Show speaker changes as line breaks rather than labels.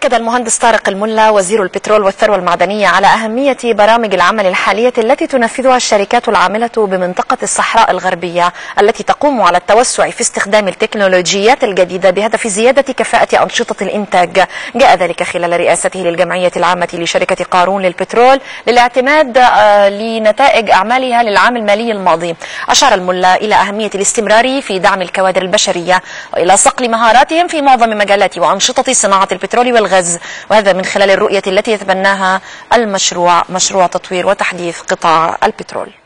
أكد المهندس طارق الملا وزير البترول والثروة المعدنية على أهمية برامج العمل الحالية التي تنفذها الشركات العاملة بمنطقة الصحراء الغربية التي تقوم على التوسع في استخدام التكنولوجيات الجديدة بهدف زيادة كفاءة أنشطة الإنتاج. جاء ذلك خلال رئاسته للجمعية العامة لشركة قارون للبترول للاعتماد آه، لنتائج أعمالها للعام المالي الماضي. أشار الملا إلى أهمية الاستمرار في دعم الكوادر البشرية وإلى صقل مهاراتهم في معظم مجالات وأنشطة صناعة البترول والغاز. وهذا من خلال الرؤية التي يتبناها المشروع مشروع تطوير وتحديث قطاع البترول.